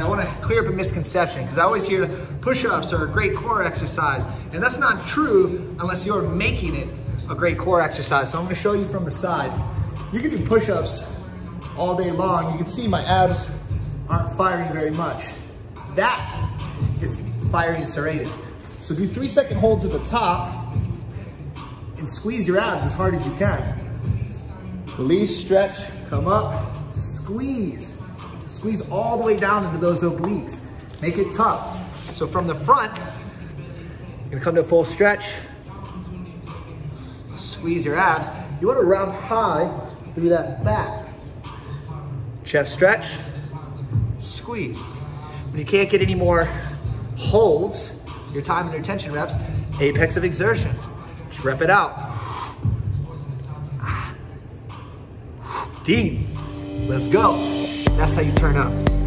I wanna clear up a misconception because I always hear push-ups are a great core exercise, and that's not true unless you're making it a great core exercise. So I'm gonna show you from the side. You can do push-ups all day long. You can see my abs aren't firing very much. That is firing serratus. So do three second holds at the top and squeeze your abs as hard as you can. Release, stretch, come up, squeeze. Squeeze all the way down into those obliques. Make it tough. So from the front, you're gonna come to a full stretch, squeeze your abs. You wanna round high through that back. Chest stretch, squeeze. When you can't get any more holds, your time under tension reps, apex of exertion. Just rep it out. Ah. Deep. Let's go. That's how you turn up.